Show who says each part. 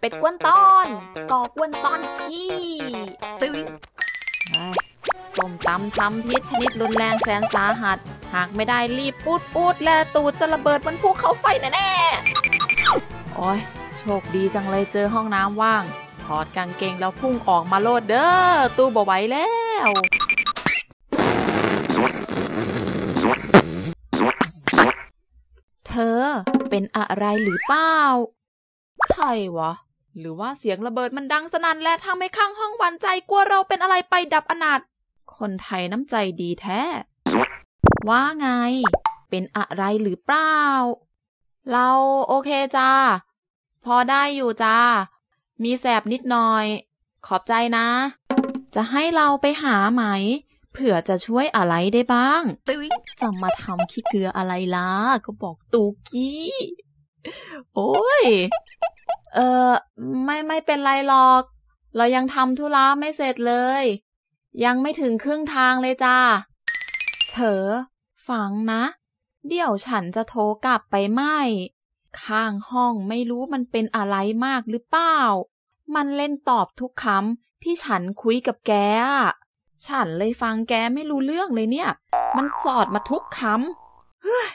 Speaker 1: เป็ดกวนตอนก่อกวนตอนขี้ตึ้งส้มตำทำพิษชนิดรุนแรงแสนสาหัส หากไม่ได้รีบปูดปูดและตูดจะระเบิดบนภูเขาไฟแน่ๆโอ้ยโชคดีจังเลยเจอห้องน้ำว่าง ถอดกางเกงแล้วพุ่งออกมาโลดเด้อตู้บ่ไหวแล้วเธอเป็นอะไรหรือเปล่า ใครวะ หรือว่าเสียงระเบิดมันดังสนั่นและทำให้ข้างห้องหวันใจกลัวเราเป็นอะไรไปดับอนาถคนไทยน้ำใจดีแท้ ว่าไง เป็นอะไรหรือเปล่า เราโอเคจ้า พอได้อยู่จ้า มีแสบนิดหน่อย ขอบใจนะ จะให้เราไปหาไหม เผื่อจะช่วยอะไรได้บ้าง จะมาทำขี้เกลืออะไรล่ะ ก็บอกตูกี้ โอ้ย เออ ไม่ไม่เป็นไรหรอก เรายังทำธุระไม่เสร็จเลย ยังไม่ถึงครึ่งทางเลยจ้าเธอฟังนะ เดี๋ยวฉันจะโทรกลับไปไม่ข้างห้องไม่รู้มันเป็นอะไรมากหรือเปล่า มันเล่นตอบทุกคำที่ฉันคุยกับแกอะฉันเลยฟังแกไม่รู้เรื่องเลยเนี่ย มันสอดมาทุกคำเฮ้ย